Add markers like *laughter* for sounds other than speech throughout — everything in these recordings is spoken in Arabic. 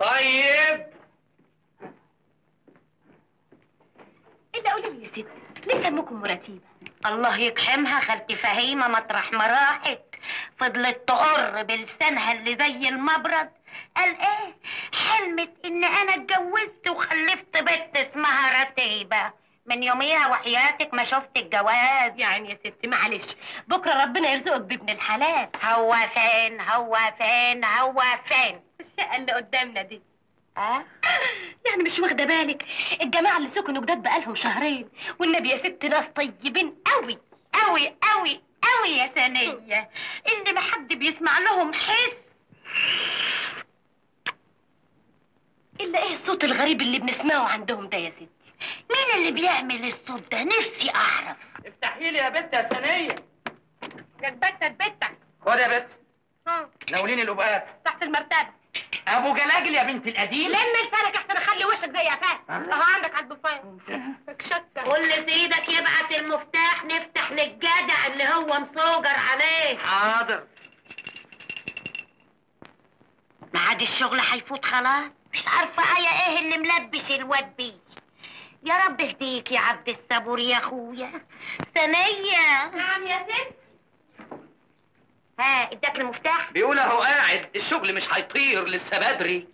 طيب. إلا قولي لي يا ستي ليه سموكم مراتيب. الله يقحمها خالتي فهيمة مطرح ما راحت فضلت تقر بلسانها اللي زي المبرد. قال إيه؟ حلمت إن أنا اتجوزت وخلفت بنت اسمها رتيبة. من يوميها وحياتك ما شفت الجواز. يعني يا ستي معلش. بكرة ربنا يرزقك بابن الحلال. هو فين؟ هو فين؟ هو فين؟ الشقة اللي قدامنا دي. آه؟ يعني مش واخدة بالك؟ الجماعة اللي سكنوا جداد بقالهم شهرين والنبي يا ست ناس طيبين قوي قوي قوي قوي يا ثانية. اللي ما حد بيسمع لهم حس. إلا إيه الصوت الغريب اللي بنسمعه عندهم ده يا ستي؟ مين اللي بيعمل الصوت ده؟ نفسي أعرف. افتحي لي يا بت يا ثانية. جدتك بنتك خد يا بت. ناوليني القبقات تحت المرتبة. أبو جلاجل يا بنت القديم. لم لسانك أحسن. اخلي وشك زي قفاك أهو عندك على البوفيه. شكه قول في إيدك يبعت المفتاح نفتح للجدع اللي هو مصوجر عليه. حاضر. بعد الشغل هيفوت خلاص؟ مش عارفة إيه إيه اللي ملبش الواد بيه. يا رب اهديك يا عبد الصبور يا أخويا. ثانية نعم يا ست. ها اداك المفتاح؟ بيقول اهو قاعد الشغل مش هيطير لسه بدري.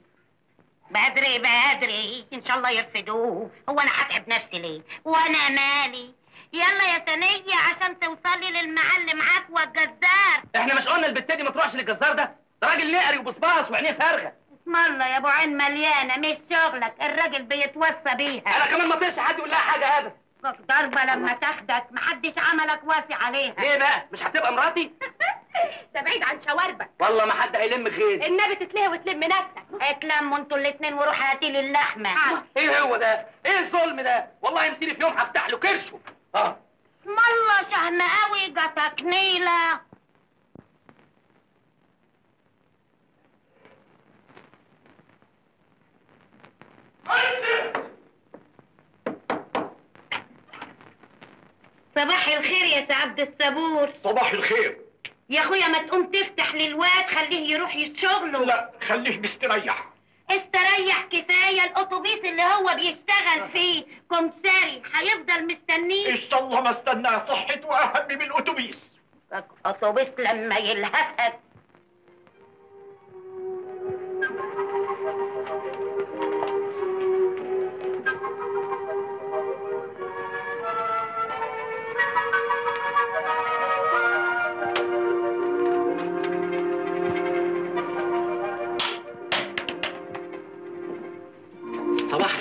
بدري بدري. إن شاء الله يرفدوه. هو أنا هتعب نفسي ليه؟ وأنا مالي. يلا يا ثانية عشان توصلي للمعلم عفوة الجزار. إحنا مش قلنا البت دي ما تروحش للجزار ده؟ ده راجل نقري وبصباص وعينيه فارغة. اسم الله يا أبو عين مليانة مش شغلك الراجل بيتوصى بيها. أنا كمان ما طيش حد يقول لها حاجة ابدا ضربة لما تاخدك محدش عملك واسع عليها. ليه بقى؟ مش هتبقى مراتي؟ *laughs* *laughs* ده بعيد عن شواربك والله ما حد هيلم خير. النبي تتلهي وتلم نفسك. اتلموا أنتوا الاتنين وروح هاتي لي اللحمة. إيه هو ده؟ إيه الظلم ده؟ والله يمسيني في يوم هفتح له كرشه. آه. اسم الله شهم قوي جاتك نيلة صباح الخير يا سعد الصبور. صباح الخير. يا أخويا ما تقوم تفتح للواد خليه يروح يشغله لا خليه مستريح. استريح كفاية الاتوبيس اللي هو بيشتغل فيه. كمساري هيفضل مستنيه إن شاء الله ما استناه صحته أهم من الاتوبيس اتوبيس لما يلهفك.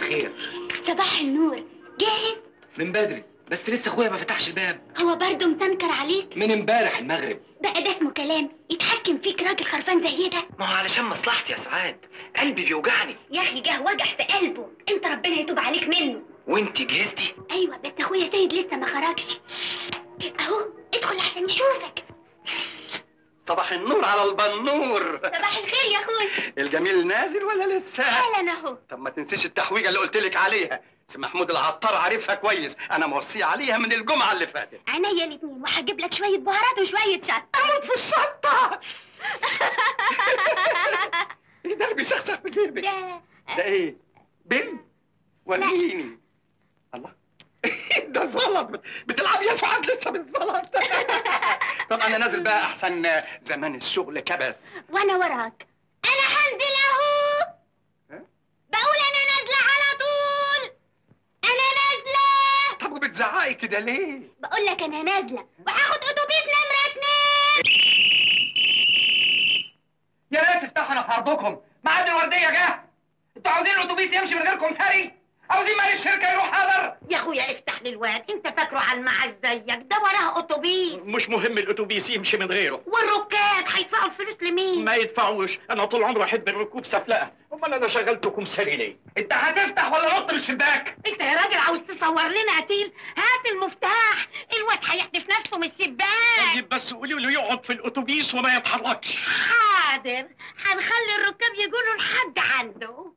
صباح الخير. صباح النور. جاهز؟ من بدري. بس لسه أخويا ما فتحش الباب. هو برضه متنكر عليك؟ من امبارح المغرب. بقى ده اسمه كلام. يتحكم فيك راجل خرفان زي ده. ما هو علشان مصلحتي يا سعاد. قلبي بيوجعني. يا أخي جه وجع في قلبه. أنت ربنا يتوب عليك منه. وأنت جهزتي؟ أيوه بس أخويا سيد لسه ما خرجش. أهو ادخل عشان يشوفك. صباح النور على البنور. صباح الخير يا اخويا الجميل نازل ولا لسه؟ أهلا أهو. طب ما تنسيش التحويجة اللي قلت لك عليها. سي محمود العطار عارفها كويس. أنا موصيه عليها من الجمعة اللي فاتت. عينيا الاتنين. وهجيب لك شوية بهارات وشوية شطة. أموت في الشطة! *laughs* إيه ده؟ اللي بيشخشخ في جيبك. ده ده إيه؟ بن وريني. الله. *laughs* ده؟ زلط بتلعب يا سعاد لسه بالزلط أنا نازل بقى أحسن زمان الشغل كبس. وأنا وراك. أنا هنزل أهو؟ بقول أنا نازلة على طول. أنا نازلة. طب وبتزعقي كده ليه؟ بقول لك أنا نازلة. وهاخد أتوبيس نمره اتنين. يا ريت تفتحوا أنا في عرضكم ميعاد الوردية جه. أنتوا عاوزين الأتوبيس يمشي من غير كمثري عاوزين مال الشركة يروح حاضر يا أخويا افتح للواد انت فاكره على المعاش زيك. ده وراه أتوبيس. مش مهم الأتوبيس يمشي من غيره. والركاب هيدفعوا الفلوس لمين؟ ما يدفعوش. أنا طول عمري أحب الركوب سفلقة. أمال أنا شغلتكم سري ليه أنت هتفتح ولا نط من الشباك انت يا راجل عاوز تصور لنا قتيل؟ هات المفتاح. الواد هيحدف نفسه من الشباك. طيب بس قولي له يقعد في الأتوبيس وما يتحركش. حاضر. هنخلي الركاب يقولوا لحد عنده.